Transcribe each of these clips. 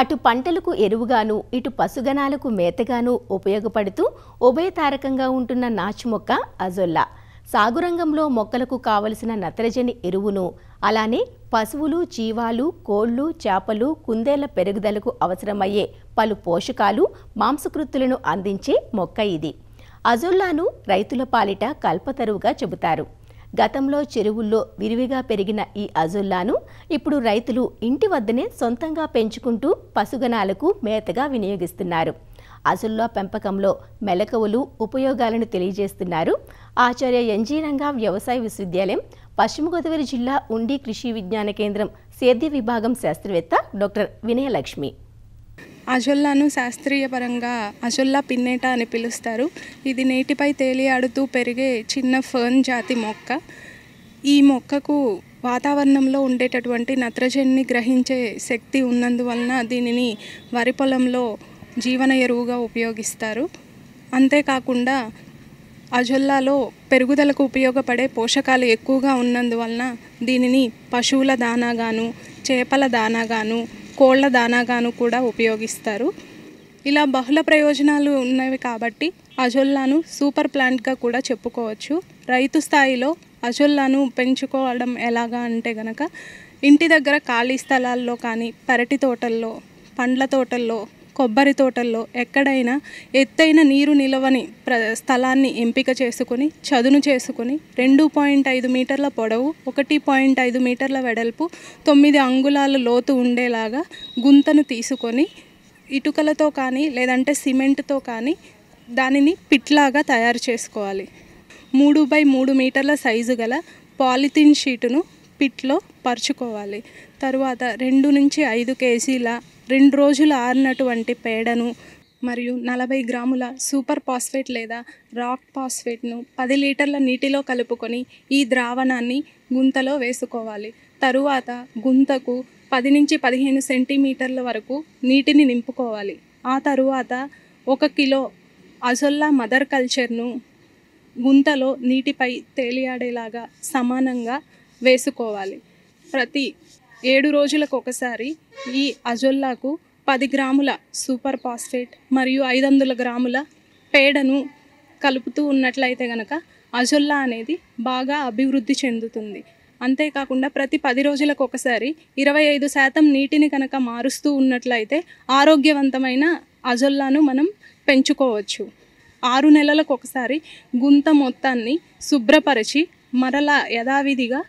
అటు పంటలకు ఎరువుగాను ఇటు పశుగణాలకు మేతగాను ఉపయోగపడుతూ ఉభయతారకంగా ఉంటున్న నాచు మొక్క అజొల్లా. సాగురంగంలో మొక్కలకు కావలసిన నత్రజని ఎరువును అలానే పశువులు జీవాలు కోళ్ళు చేపలు కుందేళ్ళ పెరుగుదలకు అవసరమయ్యే పలు పోషకాలు మాంసకృత్తులను అందించే మొక్క ఇది. అజొల్లాను రైతుల పాలిట కల్పతరువుగా చెబుతారు. గతంలో చెరువుల్లో విరివిగా పెరిగిన ఈ అజొల్లాను ఇప్పుడు రైతులు ఇంటి వద్దనే సొంతంగా పెంచుకుంటూ పశుగణాలకు మేతగా వినియోగిస్తున్నారు. అజొల్లా పెంపకంలో మెలకువలు ఉపయోగాలను తెలియజేస్తున్నారు. ఆచార్య ఎన్జీరంగా వ్యవసాయ విశ్వవిద్యాలయం పశ్చిమ గోదావరి జిల్లా ఉండి కృషి విజ్ఞాన కేంద్రం సేద్య విభాగం శాస్త్రవేత్త డాక్టర్ వినయలక్ష్మి. అజొల్లాను శాస్త్రీయ పరంగా అజొల్లా పిన్నేట అని పిలుస్తారు. ఇది నేటిపై తేలియాడుతూ పెరిగే చిన్న ఫర్న్ జాతి మొక్క. ఈ మొక్కకు వాతావరణంలో ఉండేటటువంటి నత్రజనిని గ్రహించే శక్తి ఉన్నందువలన దీనిని వరి పొలంలో జీవన ఎరువుగా ఉపయోగిస్తారు. అంతేకాకుండా అజొల్లాలో పెరుగుదలకు ఉపయోగపడే పోషకాలు ఎక్కువగా ఉన్నందువలన దీనిని పశువుల దానాగాను చేపల దానాగాను కోళ్ళ దానాగాను కూడా ఉపయోగిస్తారు. ఇలా బహుళ ప్రయోజనాలు ఉన్నవి కాబట్టి అజొల్లాను సూపర్ ప్లాంట్గా కూడా చెప్పుకోవచ్చు. రైతు స్థాయిలో అజొల్లాను పెంచుకోవడం ఎలాగా అంటే గనక ఇంటి దగ్గర ఖాళీ స్థలాల్లో కానీ పెరటి తోటల్లో పండ్ల తోటల్లో కొబ్బరి తోటల్లో ఎక్కడైనా ఎత్తైన నీరు నిలవని ప్ర స్థలాన్ని ఎంపిక చేసుకొని చదును చేసుకుని రెండు పాయింట్ ఐదు మీటర్ల పొడవు ఒకటి పాయింట్ ఐదు మీటర్ల వెడల్పు తొమ్మిది అంగుళాల లోతు ఉండేలాగా గుంతను తీసుకొని ఇటుకలతో కానీ లేదంటే సిమెంట్తో కానీ దానిని పిట్లాగా తయారు చేసుకోవాలి. మూడు బై మూడు మీటర్ల సైజు గల పాలిథిన్ షీటును పిట్లో పరుచుకోవాలి. తరువాత రెండు నుంచి ఐదు కేజీల రెండు రోజులు ఆరినటువంటి పేడను మరియు నలభై గ్రాముల సూపర్ పాస్ఫేట్ లేదా రాక్ పాస్ఫేట్ను పది లీటర్ల నీటిలో కలుపుకొని ఈ ద్రావణాన్ని గుంతలో వేసుకోవాలి. తరువాత గుంతకు పది నుంచి పదిహేను సెంటీమీటర్ల వరకు నీటిని నింపుకోవాలి. ఆ తరువాత ఒక కిలో అజొల్లా మదర్ కల్చర్ను గుంతలో నీటిపై తేలియాడేలాగా సమానంగా వేసుకోవాలి. ప్రతి ఏడు రోజులకు ఒకసారి ఈ అజొల్లాకు పది గ్రాముల సూపర్ ఫాస్ఫేట్ మరియు ఐదు వందల గ్రాముల పేడను కలుపుతూ ఉన్నట్లయితే గనక అజొల్లా అనేది బాగా అభివృద్ధి చెందుతుంది. అంతేకాకుండా ప్రతి పది రోజులకు ఒకసారి ఇరవై ఐదు శాతం నీటిని కనుక మారుస్తూ ఉన్నట్లయితే ఆరోగ్యవంతమైన అజొల్లాను మనం పెంచుకోవచ్చు. ఆరు నెలలకు ఒకసారి గుంత మొత్తాన్ని శుభ్రపరిచి మరలా యథావిధిగా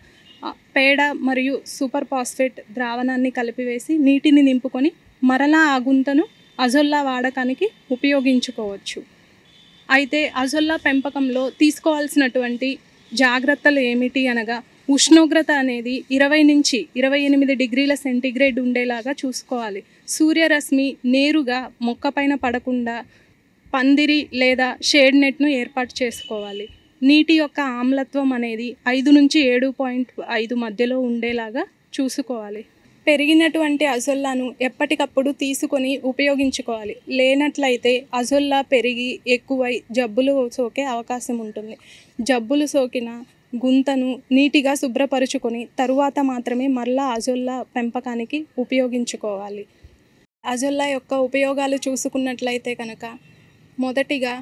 పేడ మరియు సూపర్ ఫాస్ఫేట్ ద్రావణాన్ని కలిపివేసి నీటిని నింపుకొని మరలా ఆ గుంతను అజొల్లా వాడకానికి ఉపయోగించుకోవచ్చు. అయితే అజొల్లా పెంపకంలో తీసుకోవాల్సినటువంటి జాగ్రత్తలు ఏమిటి అనగా ఉష్ణోగ్రత అనేది ఇరవై నుంచి ఇరవై ఎనిమిది డిగ్రీల సెంటీగ్రేడ్ ఉండేలాగా చూసుకోవాలి. సూర్యరశ్మి నేరుగా మొక్కపైన పడకుండా పందిరి లేదా షేడ్ నెట్ను ఏర్పాటు చేసుకోవాలి. నీటి యొక్క ఆమ్లత్వం అనేది ఐదు నుంచి ఏడు పాయింట్ ఐదు మధ్యలో ఉండేలాగా చూసుకోవాలి. పెరిగినటువంటి అజొల్లాను ఎప్పటికప్పుడు తీసుకొని ఉపయోగించుకోవాలి. లేనట్లయితే అజొల్లా పెరిగి ఎక్కువై జబ్బులు సోకే అవకాశం ఉంటుంది. జబ్బులు సోకిన గుంతను నీటిగా శుభ్రపరుచుకొని తరువాత మాత్రమే మరలా అజొల్లా పెంపకానికి ఉపయోగించుకోవాలి. అజొల్లా యొక్క ఉపయోగాలు చూసుకున్నట్లయితే కనుక మొదటిగా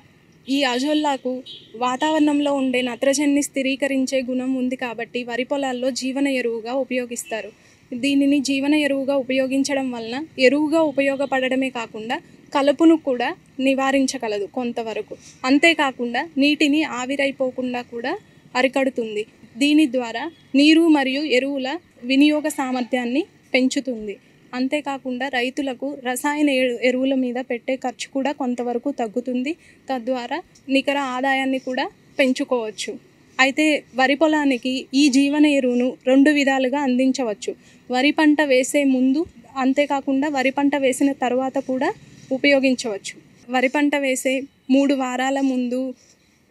ఈ అజోల్లాకు వాతావరణంలో ఉండే నత్రజనిని స్థిరీకరించే గుణం ఉంది కాబట్టి వరి పొలాల్లో జీవన ఎరువుగా ఉపయోగిస్తారు. దీనిని జీవన ఎరువుగా ఉపయోగించడం వలన ఎరువుగా ఉపయోగపడడమే కాకుండా కలుపును కూడా నివారించగలదు కొంతవరకు. అంతేకాకుండా నీటిని ఆవిరైపోకుండా కూడా అరికడుతుంది. దీని ద్వారా నీరు మరియు ఎరువుల వినియోగ సామర్థ్యాన్ని పెంచుతుంది. అంతేకాకుండా రైతులకు రసాయన ఎరు- ఎరువుల మీద పెట్టే ఖర్చు కూడా కొంతవరకు తగ్గుతుంది. తద్వారా నికర ఆదాయాన్ని కూడా పెంచుకోవచ్చు. అయితే వరి పొలానికి ఈ జీవన ఎరువును రెండు విధాలుగా అందించవచ్చు. వరి పంట వేసే ముందు అంతేకాకుండా వరి పంట వేసిన తర్వాత కూడా ఉపయోగించవచ్చు. వరి పంట వేసే మూడు వారాల ముందు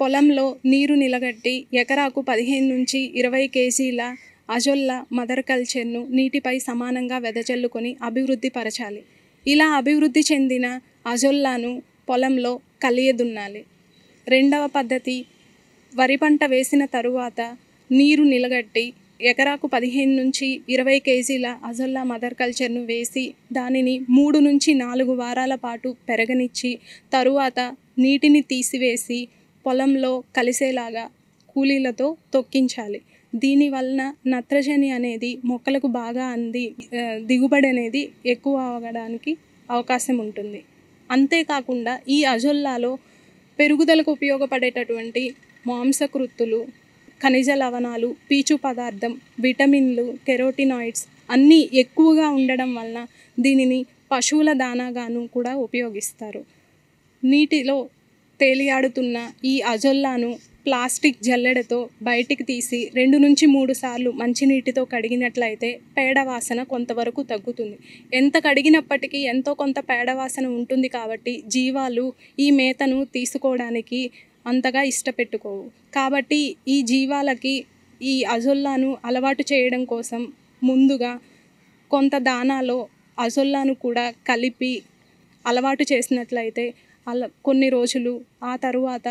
పొలంలో నీరు నిలగట్టి ఎకరాకు పదిహేను నుంచి ఇరవై కేజీల అజొల్లా మదర్ కల్చర్ను నీటిపై సమానంగా వెదజల్లుకొని అభివృద్ధి పరచాలి. ఇలా అభివృద్ధి చెందిన అజొల్లాను పొలంలో కలియదున్నాలి. రెండవ పద్ధతి వరి పంట వేసిన తరువాత నీరు నిలగట్టి ఎకరాకు పదిహేను నుంచి ఇరవై కేజీల అజొల్లా మదర్ కల్చర్ను వేసి దానిని మూడు నుంచి నాలుగు వారాల పాటు పెరగనిచ్చి తరువాత నీటిని తీసివేసి పొలంలో కలిసేలాగా కూలీలతో తొక్కించాలి. దీని వలన నత్రజని అనేది మొక్కలకు బాగా అంది దిగుబడి అనేది ఎక్కువ అవ్వడానికి అవకాశం ఉంటుంది. అంతేకాకుండా ఈ అజొల్లాలో పెరుగుదలకు ఉపయోగపడేటటువంటి మాంసకృత్తులు ఖనిజ లవణాలు పీచు పదార్థం విటమిన్లు కెరోటినాయిడ్స్ అన్నీ ఎక్కువగా ఉండడం వలన దీనిని పశువుల దానాగాను కూడా ఉపయోగిస్తారు. నీటిలో తేలియాడుతున్న ఈ అజొల్లాను ప్లాస్టిక్ జల్లెడతో బయటికి తీసి రెండు నుంచి మూడు సార్లు మంచినీటితో కడిగినట్లయితే పేడ వాసన కొంతవరకు తగ్గుతుంది. ఎంత కడిగినప్పటికీ ఎంతో కొంత పేడ వాసన ఉంటుంది కాబట్టి జీవాలు ఈ మేతను తీసుకోవడానికి అంతగా ఇష్టపెట్టుకోవు. కాబట్టి ఈ జీవాలకి ఈ అజొల్లాను అలవాటు చేయడం కోసం ముందుగా కొంత దానాలో అజొల్లాను కూడా కలిపి అలవాటు చేసినట్లయితే అలా కొన్ని రోజులు ఆ తరువాత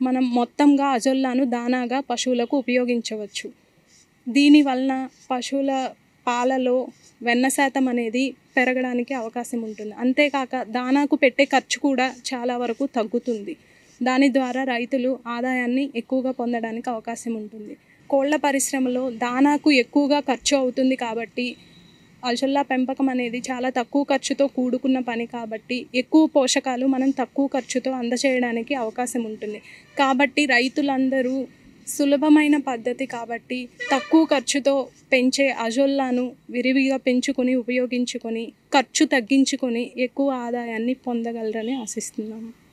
మనం మొత్తంగా అజొల్లాను దానాగా పశువులకు ఉపయోగించవచ్చు. దీని వలన పశువుల పాలలో వెన్న శాతం అనేది పెరగడానికి అవకాశం ఉంటుంది. అంతేకాక దానాకు పెట్టే ఖర్చు కూడా చాలా వరకు తగ్గుతుంది. దాని ద్వారా రైతులు ఆదాయాన్ని ఎక్కువగా పొందడానికి అవకాశం ఉంటుంది. కోళ్ళ పరిశ్రమలో దానాకు ఎక్కువగా ఖర్చు అవుతుంది కాబట్టి అజొల్లా పెంపకం అనేది చాలా తక్కువ ఖర్చుతో కూడుకున్న పని కాబట్టి ఎక్కువ పోషకాలు మనం తక్కువ ఖర్చుతో అందచేయడానికి అవకాశం ఉంటుంది. కాబట్టి రైతులందరూ సులభమైన పద్ధతి కాబట్టి తక్కువ ఖర్చుతో పెంచే అజొల్లాను విరివిగా పెంచుకొని ఉపయోగించుకొని ఖర్చు తగ్గించుకొని ఎక్కువ ఆదాయాన్ని పొందగలరని ఆశిస్తున్నాము.